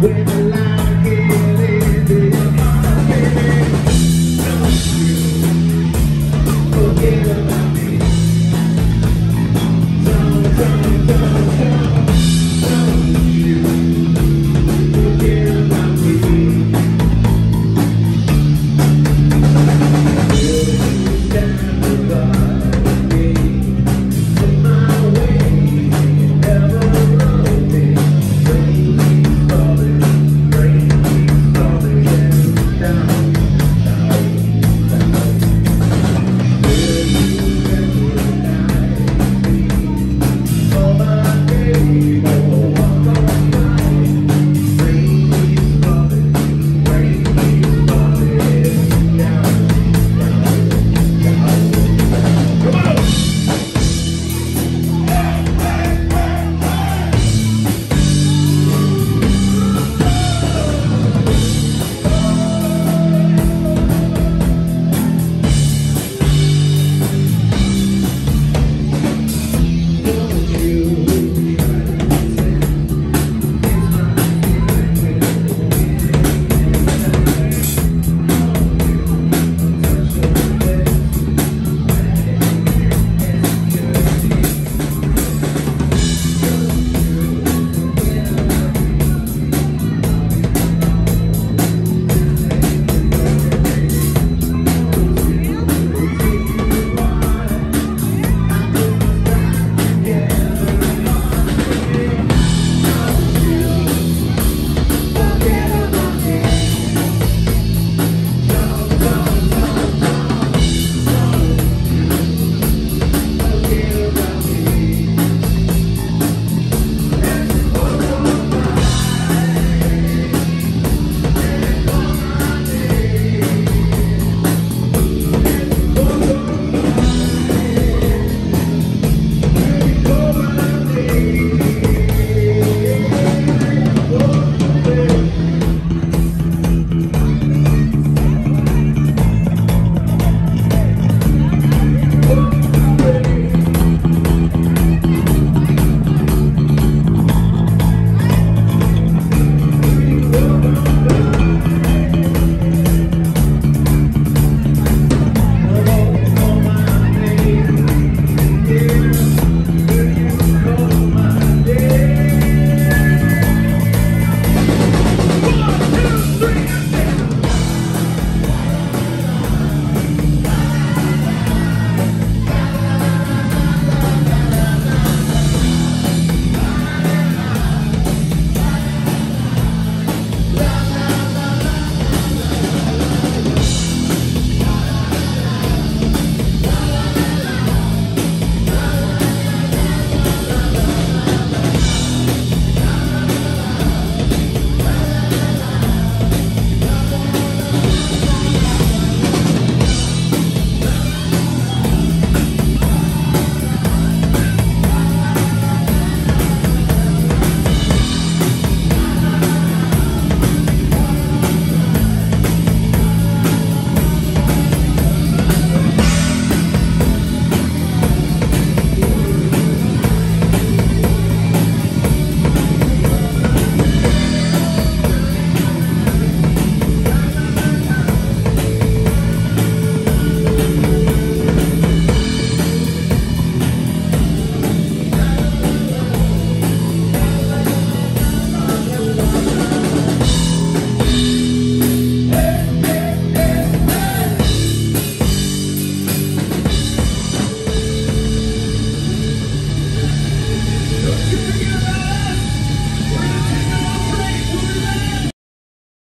Where the line